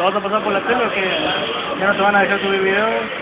¿Lo vas a pasar por la tele o que ya no te van a dejar subir videos?